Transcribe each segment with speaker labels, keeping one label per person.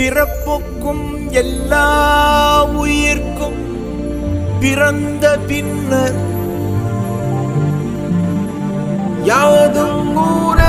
Speaker 1: பிறப்புக்கும் எல்லா உயிர்க்கும் பிறந்த பின்னர் யாவதும் ஊரே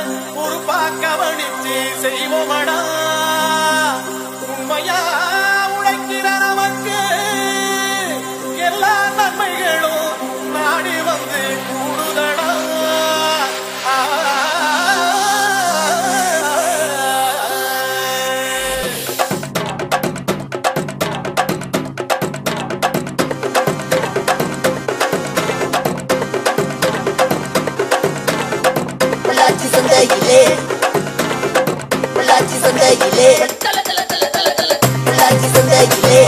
Speaker 2: விவசாயத்தை பொறுப்பா கவனிச்சு செய்வோமடா.
Speaker 3: பொள்ளாச்சி சந்தையிலே பொள்ளாச்சி சந்தையிலே பொள்ளாச்சி சந்தையிலே